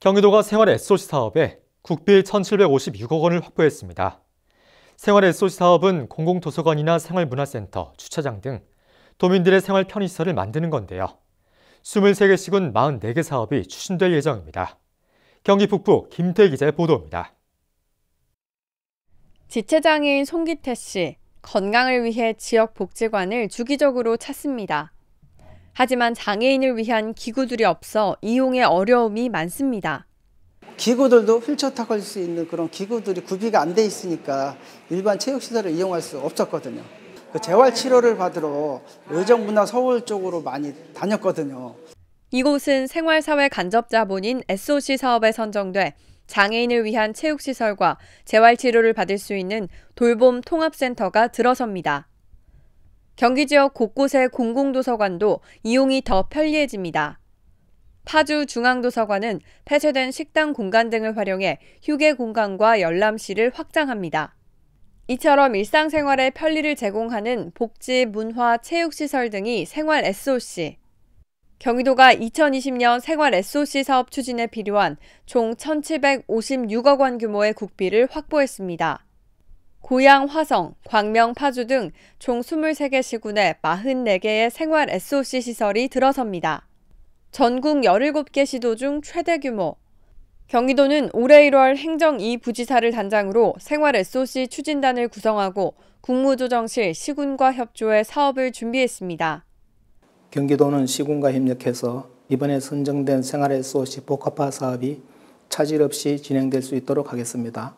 경기도가 생활 SOC 사업에 국비 1,756억 원을 확보했습니다. 생활 SOC 사업은 공공도서관이나 생활문화센터, 주차장 등 도민들의 생활 편의시설을 만드는 건데요. 23개 시군 44개 사업이 추진될 예정입니다. 경기 북부 김태 기자의 보도입니다. 지체장애인 송기태 씨, 건강을 위해 지역 복지관을 주기적으로 찾습니다. 하지만 장애인을 위한 기구들이 없어 이용에 어려움이 많습니다. 기구들도 휠체어 타고 갈수 있는 그런 기구들이 구비가 안 돼 있으니까 일반 체육시설을 이용할 수 없었거든요. 그 재활치료를 받으러 의정부나 서울 쪽으로 많이 다녔거든요. 이곳은 생활사회 간접자본인 SOC 사업에 선정돼 장애인을 위한 체육시설과 재활치료를 받을 수 있는 돌봄 통합센터가 들어섭니다. 경기 지역 곳곳의 공공도서관도 이용이 더 편리해집니다. 파주 중앙도서관은 폐쇄된 식당 공간 등을 활용해 휴게 공간과 열람실을 확장합니다. 이처럼 일상생활에 편리를 제공하는 복지, 문화, 체육시설 등이 생활 SOC. 경기도가 2020년 생활 SOC 사업 추진에 필요한 총 1,756억 원 규모의 국비를 확보했습니다. 고양, 화성, 광명, 파주 등 총 23개 시군에 44개의 생활 SOC 시설이 들어섭니다. 전국 17개 시도 중 최대 규모. 경기도는 올해 1월 행정 2부지사를 단장으로 생활 SOC 추진단을 구성하고 국무조정실 시군과 협조해 사업을 준비했습니다. 경기도는 시군과 협력해서 이번에 선정된 생활 SOC 복합화 사업이 차질 없이 진행될 수 있도록 하겠습니다.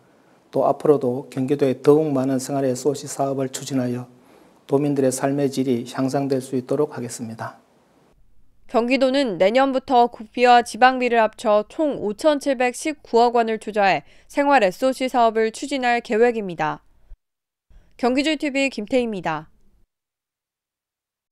또 앞으로도 경기도에 더욱 많은 생활 SOC 사업을 추진하여 도민들의 삶의 질이 향상될 수 있도록 하겠습니다. 경기도는 내년부터 국비와 지방비를 합쳐 총 5,719억 원을 투자해 생활 SOC 사업을 추진할 계획입니다. 경기주TV 김태희입니다.